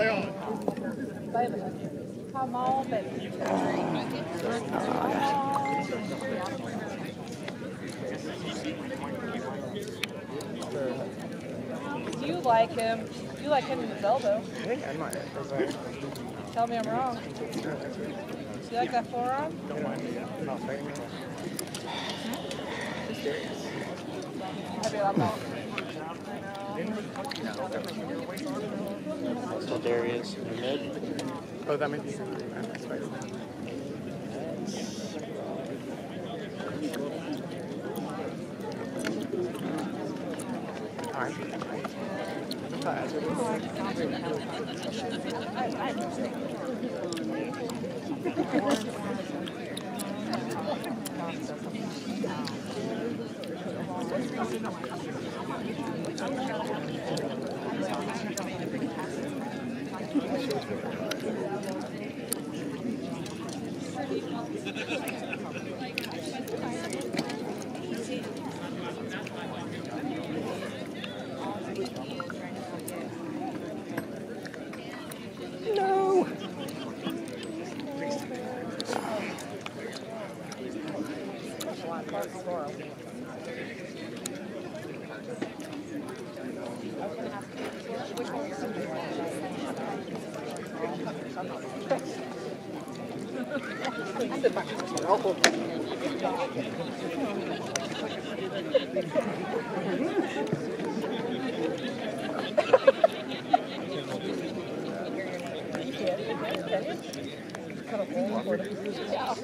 Stay on it. Come on, baby. Come. You like him. You like him in his elbow. I think I might. Tell me I'm wrong. You like that forearm? Don't mind me. I'm not fighting me. Just curious. Heavy lap ball. So Darius in the mid. Oh, that might be. That's right. Alright. de bak. Alcohol. Ja.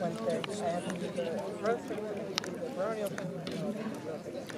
Wednesday, I have to do the road, the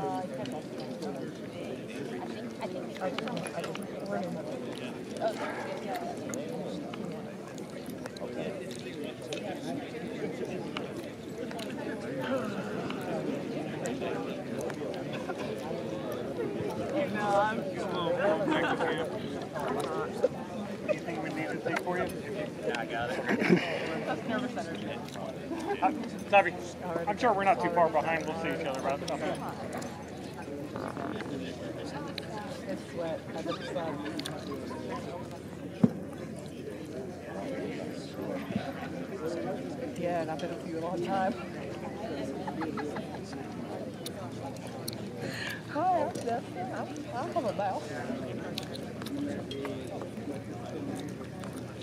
I got it. Nervous energy. Savvy, I'm sure we're not too far behind. We'll see each other about something. It's sweat. I just sweat. Yeah, and I've been with you a long time. Hi, I'm Jessica. I'm, I'm from about.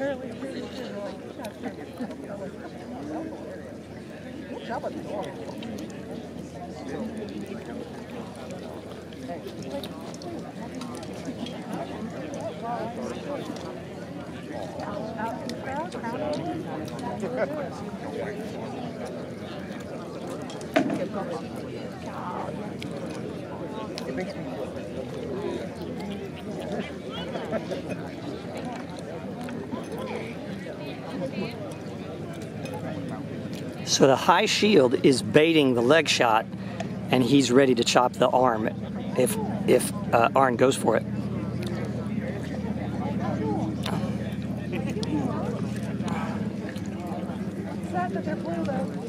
Apparently, really good. Good job at the door. So the high shield is baiting the leg shot, and he's ready to chop the arm if if uh, Arne goes for it. Sad that they're blue though.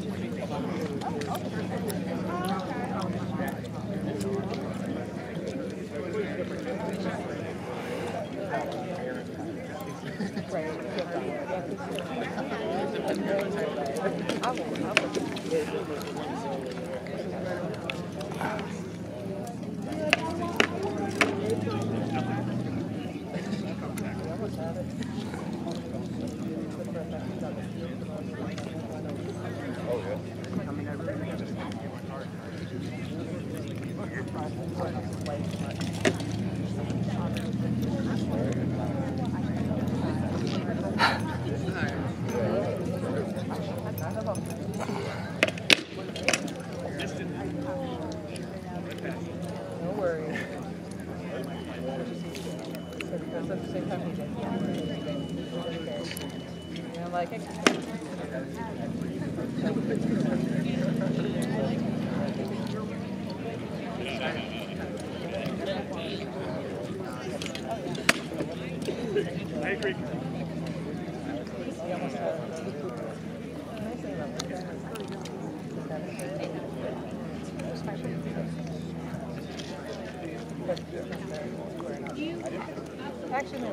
No worries. Because at the same time, he did. You don't like it? I agree. He almost had Actually, no.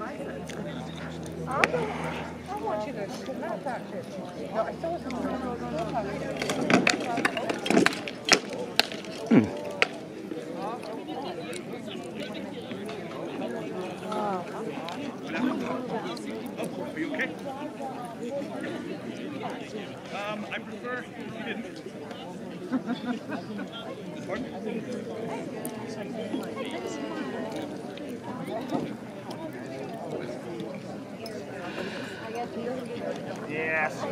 I don't, I want you to, not practice. No, I saw prefer you didn't. Yes.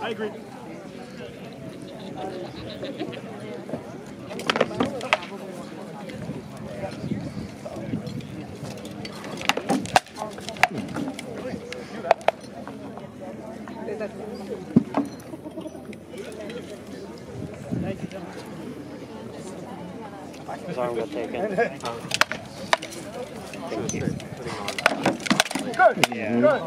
I agree. His arm got taken. Thank you. Good. Good.